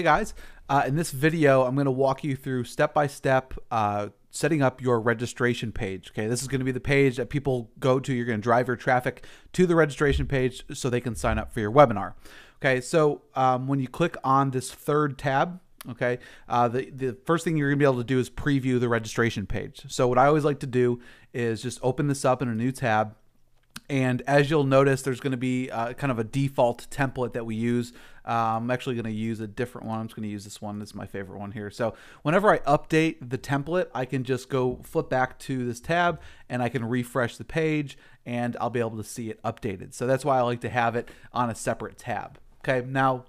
Hey guys, uh, in this video, I'm going to walk you through step by step uh, setting up your registration page. Okay, this is going to be the page that people go to. You're going to drive your traffic to the registration page so they can sign up for your webinar. Okay, so um, when you click on this third tab, okay, uh, the, the first thing you're going to be able to do is preview the registration page. So what I always like to do is just open this up in a new tab and as you'll notice, there's going to be uh, kind of a default template that we use. Uh, I'm actually going to use a different one. I'm just going to use this one. This is my favorite one here. So whenever I update the template, I can just go flip back to this tab and I can refresh the page and I'll be able to see it updated. So that's why I like to have it on a separate tab. Okay, now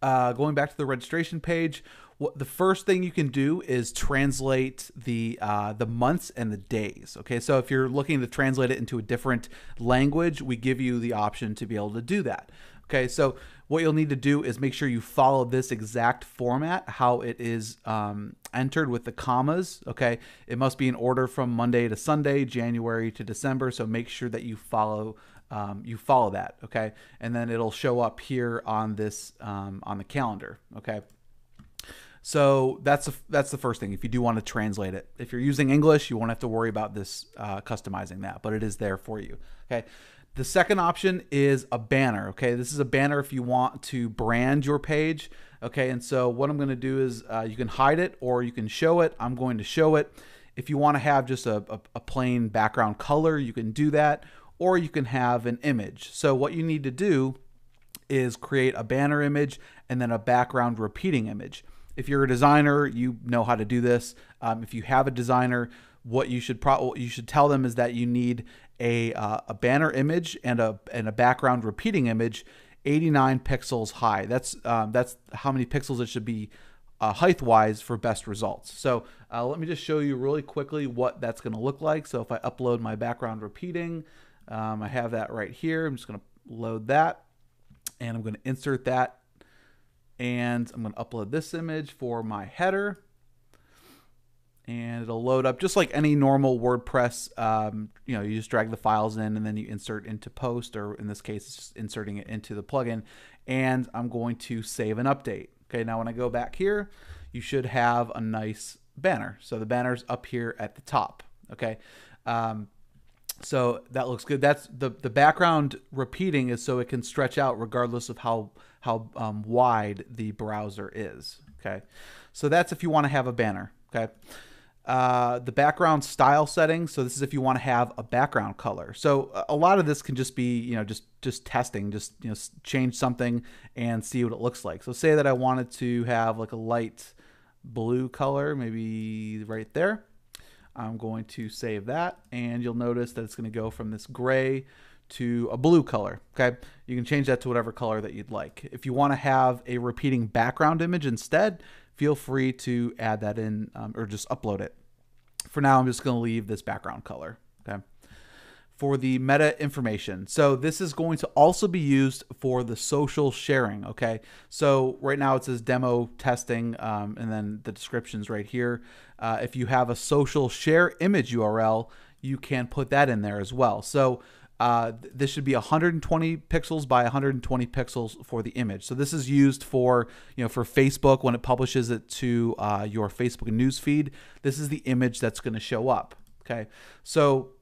uh, going back to the registration page, what the first thing you can do is translate the uh, the months and the days. Okay, so if you're looking to translate it into a different language, we give you the option to be able to do that. Okay, so what you'll need to do is make sure you follow this exact format, how it is um, entered with the commas. Okay, it must be in order from Monday to Sunday, January to December. So make sure that you follow um, you follow that. Okay, and then it'll show up here on this um, on the calendar. Okay. So that's a, that's the first thing. If you do want to translate it, if you're using English, you won't have to worry about this uh, customizing that, but it is there for you. Okay. The second option is a banner. Okay, this is a banner if you want to brand your page. Okay, and so what I'm going to do is uh, you can hide it or you can show it. I'm going to show it. If you want to have just a, a, a plain background color, you can do that, or you can have an image. So what you need to do is create a banner image and then a background repeating image if you're a designer, you know how to do this. Um, if you have a designer, what you should pro- you should tell them is that you need a uh, a banner image and a and a background repeating image, 89 pixels high. That's um, that's how many pixels it should be uh, height wise for best results. So uh, let me just show you really quickly what that's going to look like. So if I upload my background repeating, um, I have that right here. I'm just going to load that and I'm going to insert that and I'm going to upload this image for my header and it'll load up just like any normal WordPress. Um, you know, you just drag the files in and then you insert into post, or in this case, it's just inserting it into the plugin. And I'm going to save an update. Okay, now when I go back here, you should have a nice banner. So the banner's up here at the top. Okay. Um, so that looks good. That's the the background repeating is so it can stretch out regardless of how how um, wide the browser is. Okay, so that's if you want to have a banner. Okay. Uh, the background style settings. So this is if you want to have a background color. So a lot of this can just be, you know, just just testing, just you know, change something and see what it looks like. So say that I wanted to have like a light blue color, maybe right there. I'm going to save that and you'll notice that it's going to go from this gray to a blue color. Okay, you can change that to whatever color that you'd like. If you want to have a repeating background image instead, feel free to add that in um, or just upload it. For now, I'm just going to leave this background color. Okay. For the meta information. So this is going to also be used for the social sharing. Okay. So right now it says demo testing um, and then the descriptions right here. Uh, if you have a social share image URL, you can put that in there as well. So uh, this should be 120 pixels by 120 pixels for the image. So this is used for you know for Facebook when it publishes it to uh, your Facebook news feed. This is the image that's going to show up. Okay, so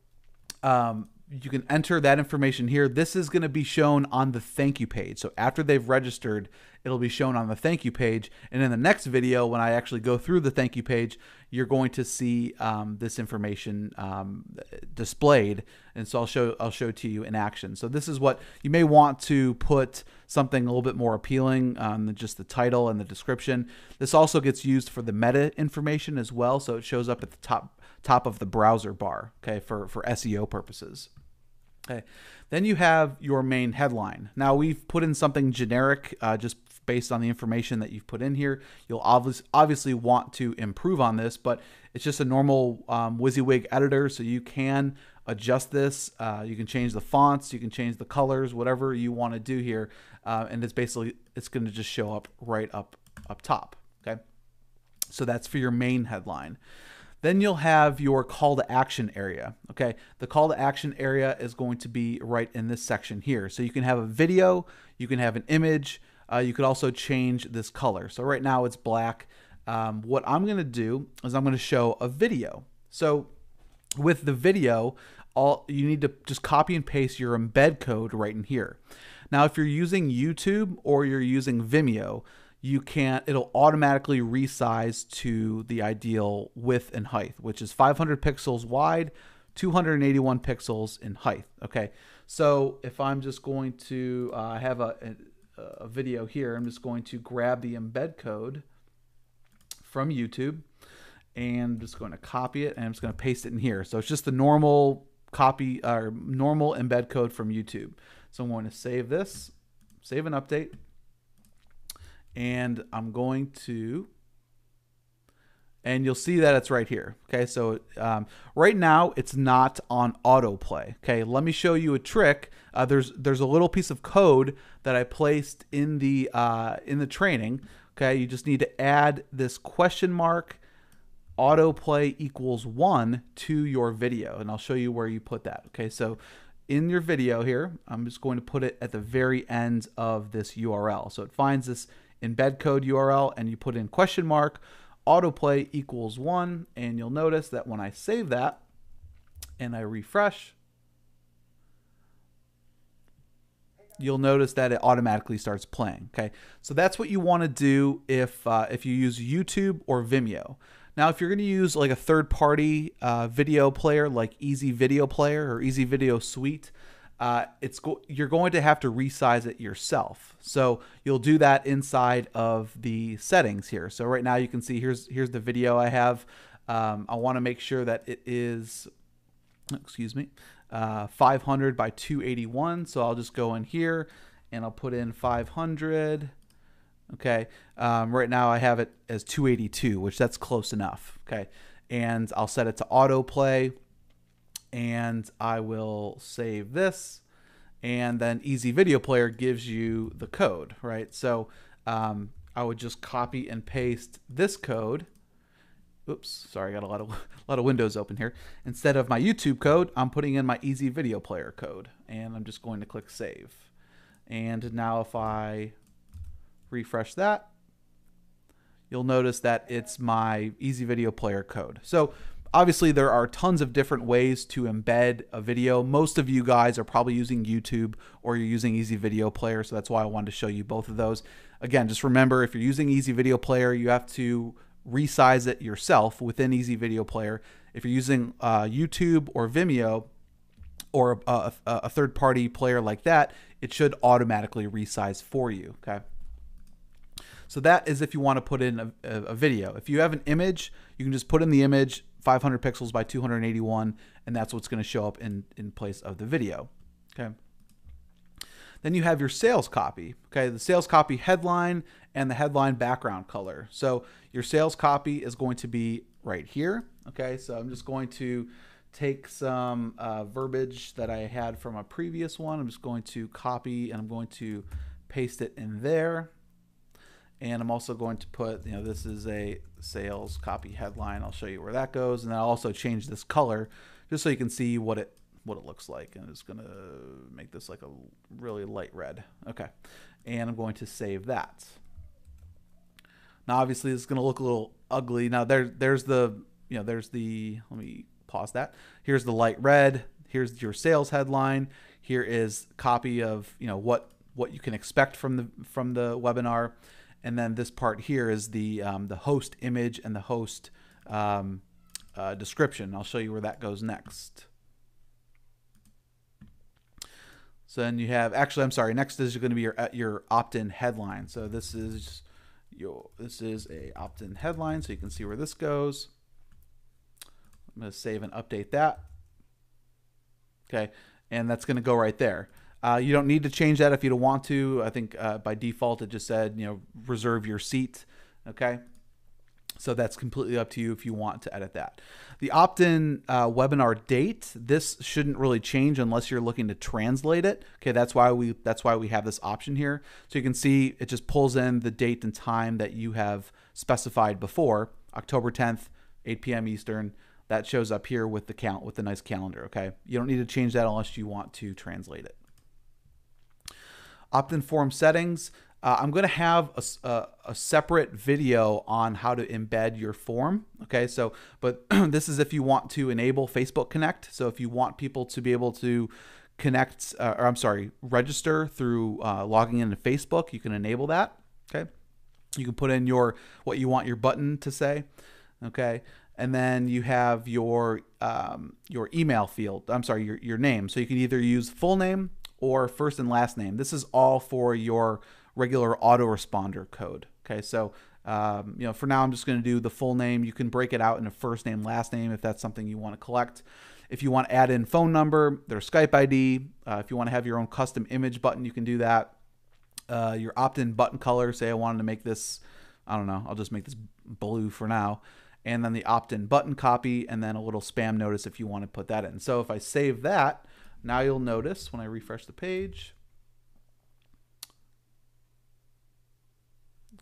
um, you can enter that information here. This is going to be shown on the thank you page. So after they've registered, it'll be shown on the thank you page. And in the next video, when I actually go through the thank you page, you're going to see um, this information um, displayed. And so I'll show I'll show it to you in action. So this is what you may want to put something a little bit more appealing than just the title and the description. This also gets used for the meta information as well. So it shows up at the top top of the browser bar, okay, for, for SEO purposes. Okay. Then you have your main headline. Now we've put in something generic uh, just based on the information that you've put in here. You'll obviously obviously want to improve on this, but it's just a normal um, WYSIWYG editor, so you can adjust this. Uh, you can change the fonts, you can change the colors, whatever you want to do here, uh, and it's basically it's going to just show up right up up top. Okay, so that's for your main headline. Then you'll have your call to action area. Okay, the call to action area is going to be right in this section here. So you can have a video, you can have an image, uh, you could also change this color. So right now it's black. Um, what I'm going to do is I'm going to show a video. So with the video, all you need to just copy and paste your embed code right in here. Now, if you're using YouTube or you're using Vimeo, you can't. it'll automatically resize to the ideal width and height, which is 500 pixels wide, 281 pixels in height. Okay, so if I'm just going to uh, have a, a, a video here, I'm just going to grab the embed code from YouTube and I'm just going to copy it and I'm just going to paste it in here. So it's just the normal copy or normal embed code from YouTube. So I'm going to save this, save an update, and I'm going to and you'll see that it's right here. Okay, so um, right now it's not on autoplay. Okay, let me show you a trick. Uh, there's there's a little piece of code that I placed in the uh, in the training. Okay, you just need to add this question mark autoplay equals one to your video, and I'll show you where you put that. Okay, so in your video here, I'm just going to put it at the very end of this URL. So it finds this embed code URL and you put in question mark autoplay equals one and you'll notice that when I save that and I refresh you'll notice that it automatically starts playing okay? So that's what you want to do if uh, if you use YouTube or Vimeo. Now if you're going to use like a third party uh, video player like Easy Video Player or Easy Video Suite uh, it's go- you're going to have to resize it yourself. So you'll do that inside of the settings here. So right now you can see here's here's the video I have. Um, I want to make sure that it is, excuse me, uh, 500 by 281. So I'll just go in here and I'll put in 500. Okay. Um, right now I have it as 282, which that's close enough. Okay. And I'll set it to autoplay and I will save this. And then easy video player gives you the code right? So um, I would just copy and paste this code. Oops sorry I got a lot of a lot of windows open here. Instead of my YouTube code I'm putting in my easy video player code and I'm just going to click save. And now if I refresh that you'll notice that it's my easy video player code. So obviously there are tons of different ways to embed a video. Most of you guys are probably using youtube or you're using easy video player so that's why i wanted to show you both of those. Again just remember if you're using easy video player you have to resize it yourself within easy video player. If you're using uh, youtube or vimeo or a, a, a third party player like that it should automatically resize for you okay? So that is if you want to put in a, a, video. If you have an image, you can just put in the image 500 pixels by 281, and that's what's going to show up in, in place of the video. Okay. Then you have your sales copy. Okay, the sales copy headline and the headline background color. So your sales copy is going to be right here. Okay, so I'm just going to take some uh, verbiage that I had from a previous one. I'm just going to copy and I'm going to paste it in there and I'm also going to put, you know, this is a sales copy headline. I'll show you where that goes, and I'll also change this color just so you can see what it what it looks like. And it's going to make this like a really light red. Okay, and I'm going to save that. Now, obviously, it's going to look a little ugly. Now, there there's the you know there's the let me pause that. Here's the light red. Here's your sales headline. Here is copy of you know what what you can expect from the from the webinar and then this part here is the um, the host image and the host um, uh, description. I'll show you where that goes next. So then you have actually I'm sorry next is going to be your your opt-in headline. So this is your this is a opt-in headline so you can see where this goes. I'm going to save and update that. Okay, and that's going to go right there. Uh, you don't need to change that if you don't want to. I think uh, by default it just said you know reserve your seat. Okay, so that's completely up to you if you want to edit that. The opt-in uh, webinar date this shouldn't really change unless you're looking to translate it. Okay, that's why we that's why we have this option here. So you can see it just pulls in the date and time that you have specified before, October 10th, 8 p.m. Eastern. That shows up here with the count with the nice calendar. Okay, you don't need to change that unless you want to translate it. Opt-in form settings. Uh, I'm going to have a, a, a, separate video on how to embed your form. Okay, so, but this is if you want to enable Facebook Connect. So, if you want people to be able to connect, uh, or I'm sorry, register through uh, logging into Facebook, you can enable that. Okay, you can put in your what you want your button to say. Okay, and then you have your um, your email field. I'm sorry, your your name. So you can either use full name or first and last name. This is all for your regular autoresponder code. Okay, so um, you know, for now I'm just going to do the full name. You can break it out into first name, last name if that's something you want to collect. If you want to add in phone number, their Skype ID. Uh, if you want to have your own custom image button, you can do that. Uh, your opt-in button color. Say I wanted to make this, I don't know, I'll just make this blue for now. And then the opt-in button copy, and then a little spam notice if you want to put that in. So if I save that, now you'll notice when I refresh the page,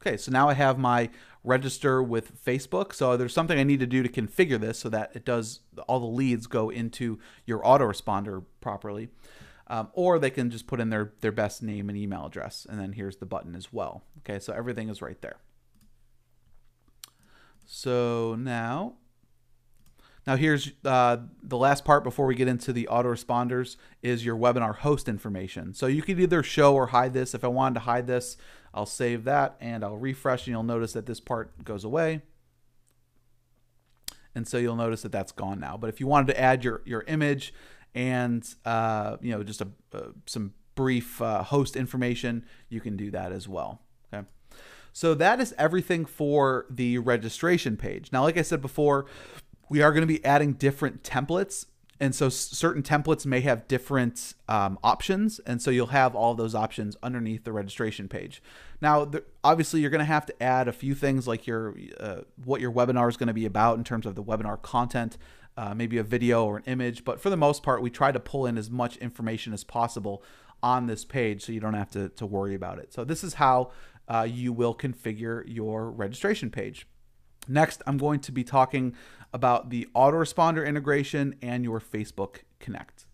Okay, so now I have my register with Facebook. So there's something I need to do to configure this so that it does all the leads go into your autoresponder properly. Um, or they can just put in their, their best name and email address. And then here's the button as well. Okay, so everything is right there. So now, now here's uh, the last part before we get into the autoresponders is your webinar host information. So you could either show or hide this. If I wanted to hide this, I'll save that and I'll refresh and you'll notice that this part goes away. And so you'll notice that that's gone now. But if you wanted to add your, your image and, uh, you know, just a, some brief uh, host information, you can do that as well. Okay. So that is everything for the registration page. Now, like I said before, we are going to be adding different templates and so certain templates may have different um, options and so you'll have all those options underneath the registration page. Now obviously you're going to have to add a few things like your uh, what your webinar is going to be about in terms of the webinar content uh, maybe a video or an image but for the most part we try to pull in as much information as possible on this page so you don't have to, to worry about it. So this is how uh, you will configure your registration page Next, I'm going to be talking about the autoresponder integration and your Facebook Connect.